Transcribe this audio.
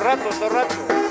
rato, todo rato.